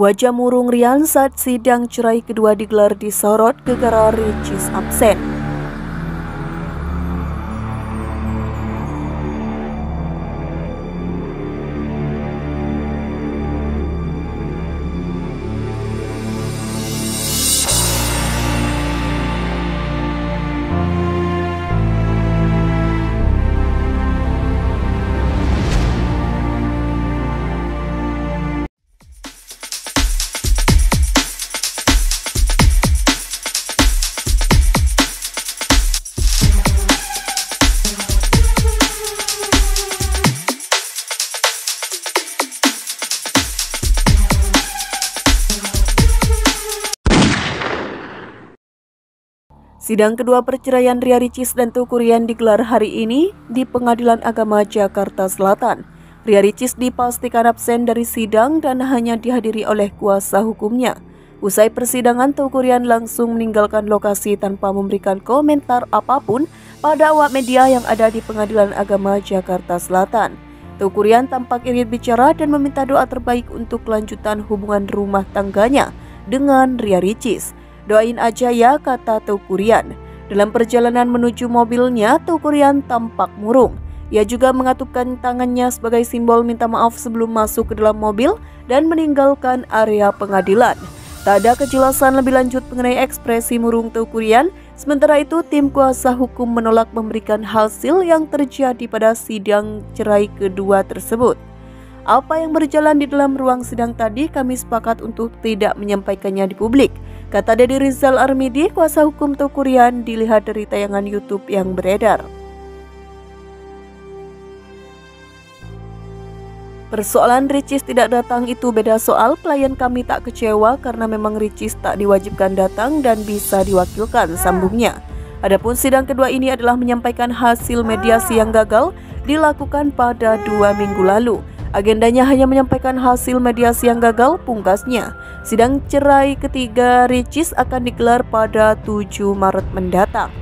Wajah murung Rian saat sidang cerai kedua digelar disorot gegara Ricis absen. Sidang kedua perceraian Ria Ricis dan Tukurian digelar hari ini di Pengadilan Agama Jakarta Selatan. Ria Ricis dipastikan absen dari sidang dan hanya dihadiri oleh kuasa hukumnya. Usai persidangan, Tukurian langsung meninggalkan lokasi tanpa memberikan komentar apa pun pada awak media yang ada di Pengadilan Agama Jakarta Selatan. Tukurian tampak irit bicara dan meminta doa terbaik untuk kelanjutan hubungan rumah tangganya dengan Ria Ricis. Doain aja ya, kata Tukurian. Dalam perjalanan menuju mobilnya, Tukurian tampak murung. Ia juga mengatupkan tangannya sebagai simbol minta maaf sebelum masuk ke dalam mobil dan meninggalkan area pengadilan. Tak ada kejelasan lebih lanjut mengenai ekspresi murung Tukurian, sementara itu tim kuasa hukum menolak memberikan hasil yang terjadi pada sidang cerai kedua tersebut. Apa yang berjalan di dalam ruang sidang tadi kami sepakat untuk tidak menyampaikannya di publik. Kata Dedi Rizal Armidi, kuasa hukum Tukurian dilihat dari tayangan YouTube yang beredar. Persoalan Ricis tidak datang itu beda soal, klien kami tak kecewa karena memang Ricis tak diwajibkan datang dan bisa diwakilkan, sambungnya. Adapun sidang kedua ini adalah menyampaikan hasil mediasi yang gagal dilakukan pada dua minggu lalu. Agendanya hanya menyampaikan hasil mediasi yang gagal pungkasnya. Sidang cerai ketiga Ricis akan digelar pada 7 Maret mendatang.